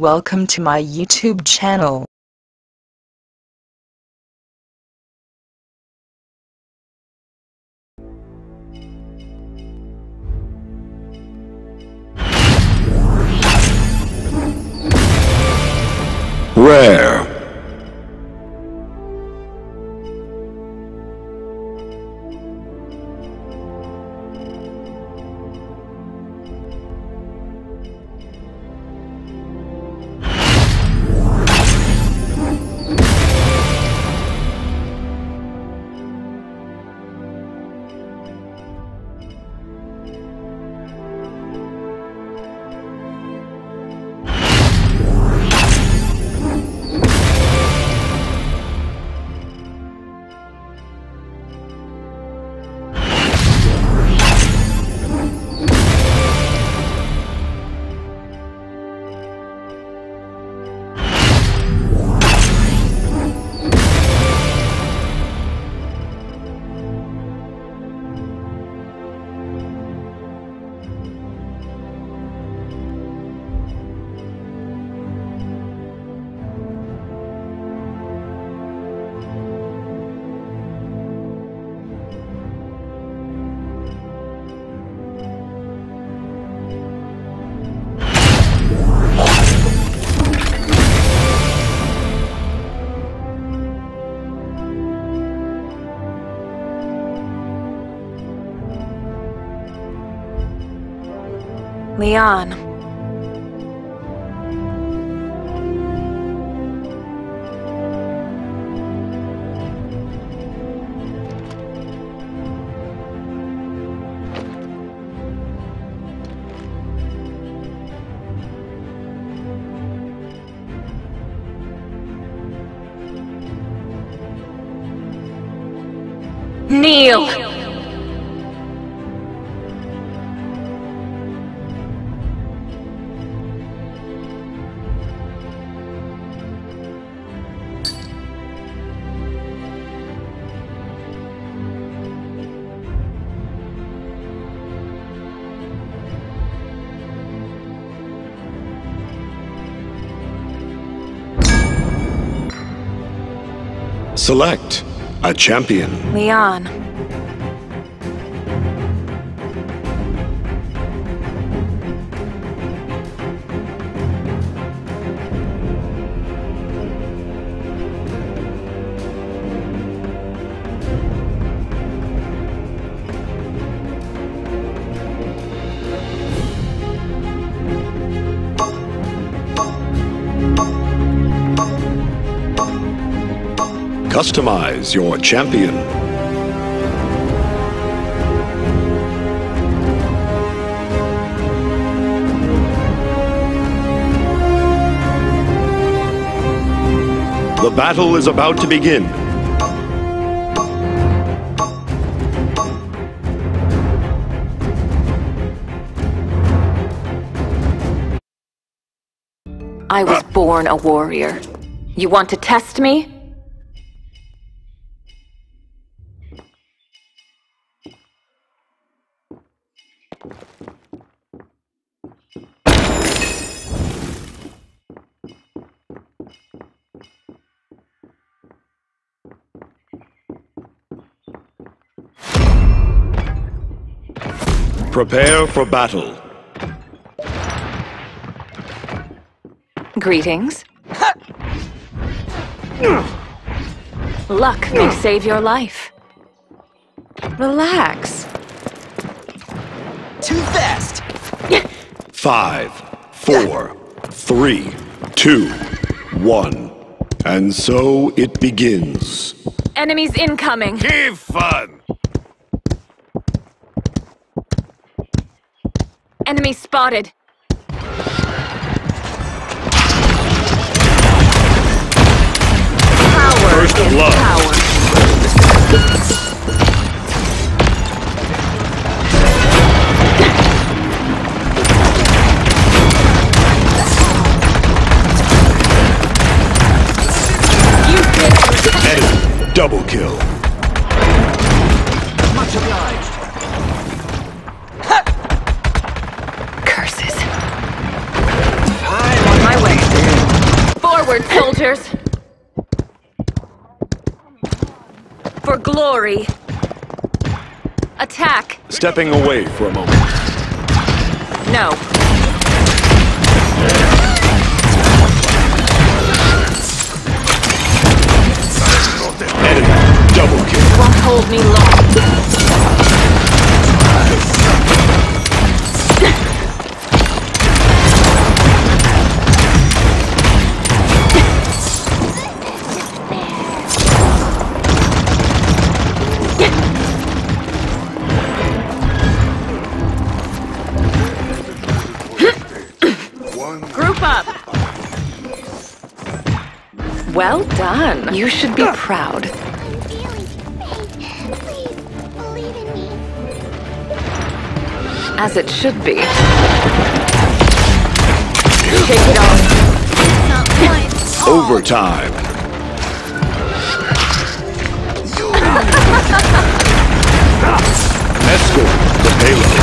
Welcome to my YouTube channel. Rare. Lian. Kneel! Select a champion. Lian. Customize your champion. The battle is about to begin. I was born a warrior. You want to test me? Prepare for battle. Greetings. Luck may save your life. Relax. Too fast! Five, four, three, two, one. And so it begins. Enemies incoming. Have fun! Enemy spotted. Power First blood. power. You did it. Enemy double kill. Forward, soldiers! For glory! Attack! Stepping away for a moment. No. Enemy double kill. Won't hold me long. Well done. You should be ah. proud. I'm feeling safe. Please, believe in me. As it should be. Shake it off. Overtime. Escort the payload.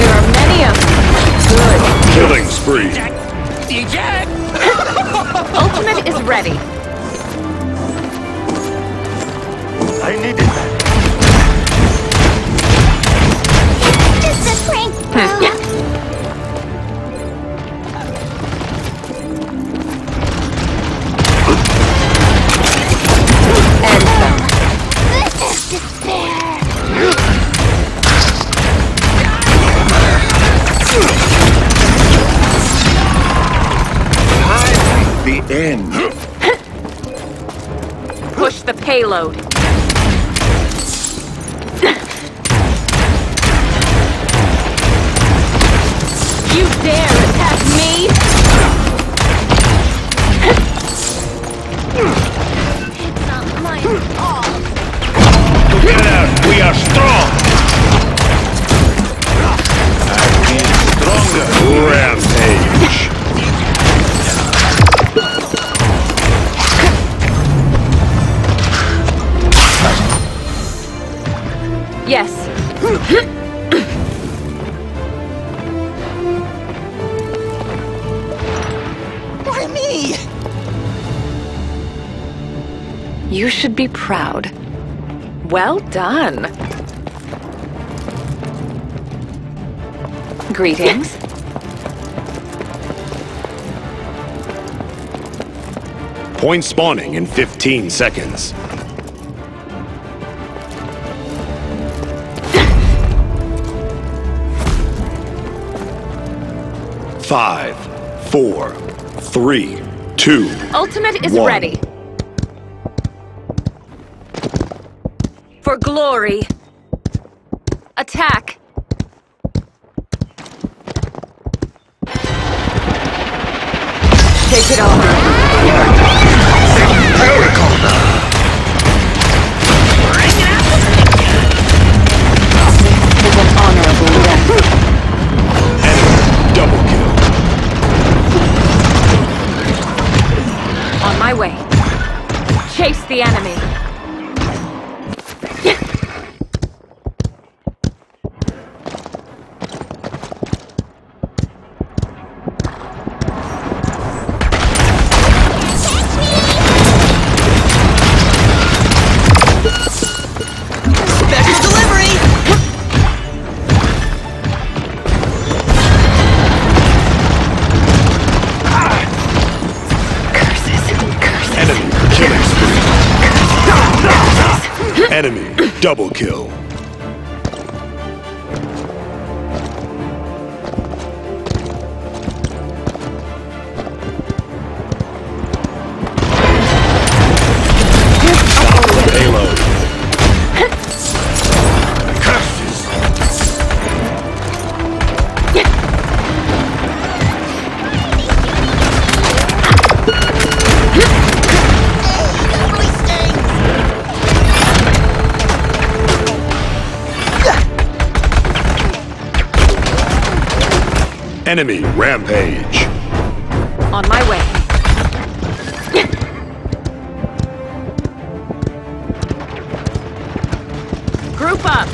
There are many of them. Good. Killing spree. Ultimate is ready. I needed that. Just a prank. Despair. The end. Push the payload. You dare attack me? It's not my fault. Together we are strong. stronger. Rampage. Yes. You should be proud. Well done. Greetings. Point spawning in 15 seconds. Five, four, three, two, Ultimate is One. ready. Glory. Attack. Take it over. Double kill. Enemy rampage. On my way. Group up.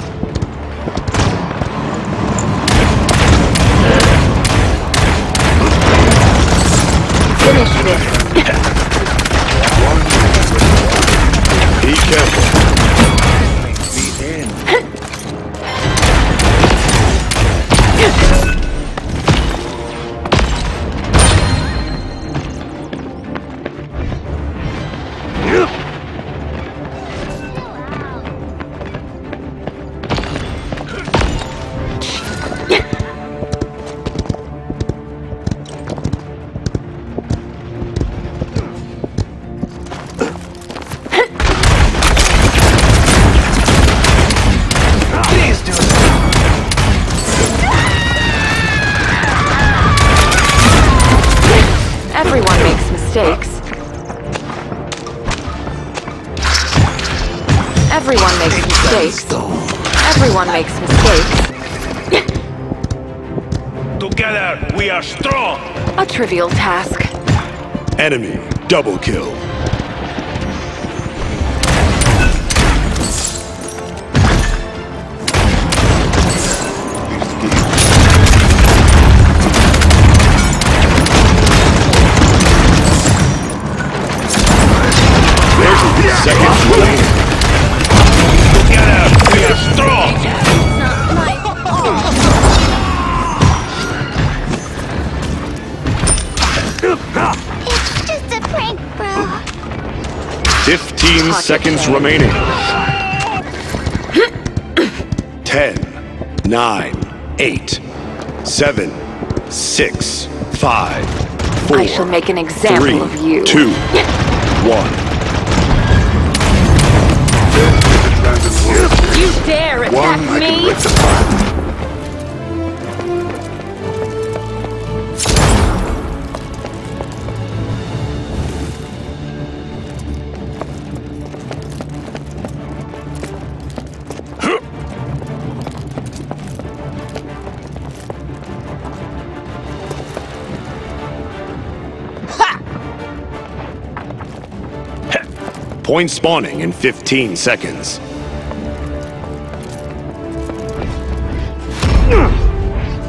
Mistakes. Everyone makes mistakes. Together, we are strong. A trivial task. Enemy double kill. 15 seconds remaining. 10, 9, 8, 7, 6, 5, 4, I shall make an example 3, of you. 2, 1. You dare attack me? Point spawning in 15 seconds.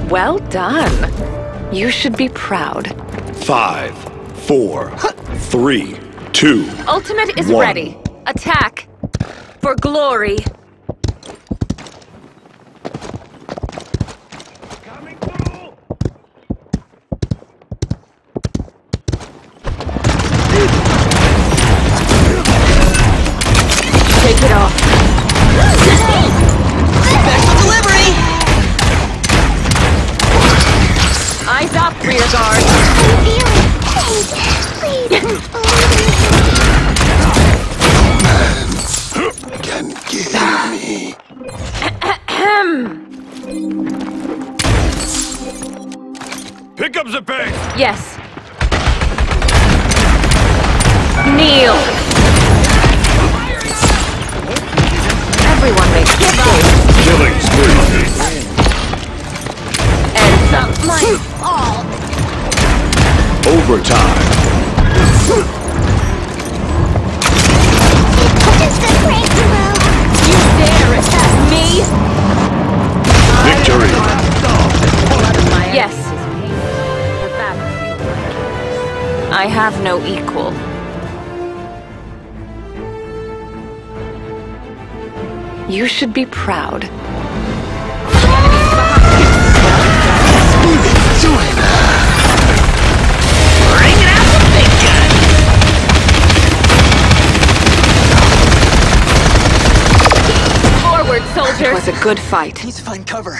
Well done. You should be proud. 5, 4, 3, 2, Ultimate is One. ready. Attack. For glory. Yes. Kneel. Everyone makes mistakes. Killing spree. Ends up my all. Overtime. No equal. You should be proud. It was a good fight. Need to find cover.